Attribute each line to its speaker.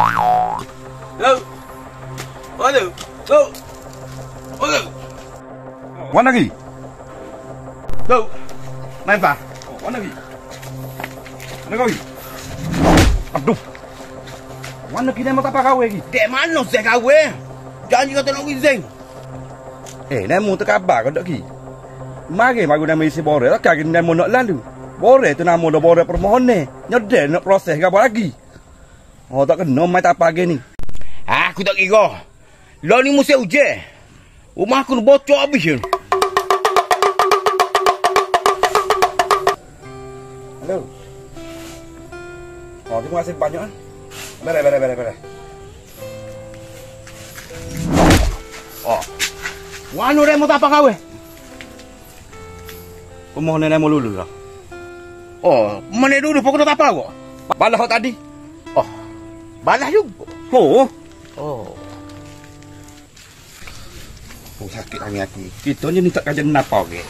Speaker 1: Hello. Hello. Hello. Hello.
Speaker 2: Wan lagi.
Speaker 1: Hello. Main apa?
Speaker 2: Wan lagi. Mana kau lagi? Aduh. Mana kini mau apa kau lagi?
Speaker 1: Dek mana saya kahwin? Janji kata nak izin.
Speaker 2: Eh, nemu tu kabar kau tak ki. Mari magu nama isi bore, tak kaki nemu nak lalu. Bore tu nama dah bore permohonan. Nyedek nak proses apa lagi? Oh, tak kena mai tak apa lagi ni.
Speaker 1: Ah, aku tak kira. Lo ni mesti hujan. Rumah aku ni bocor habis je.
Speaker 2: Hello. Oh, terima kasih banyak. ah. Beres, beres, beres, beres.
Speaker 1: Oh. Dia mau tak apa kahwin?
Speaker 2: Permohonan nemu lulu lah.
Speaker 1: Oh, mana dulu pokok tak apa
Speaker 2: kau tadi.
Speaker 1: Oh. Balas juga.
Speaker 2: Oh.
Speaker 1: Oh.
Speaker 2: Oh, sakit tangan aku. Kita ni tak kajian apa ke?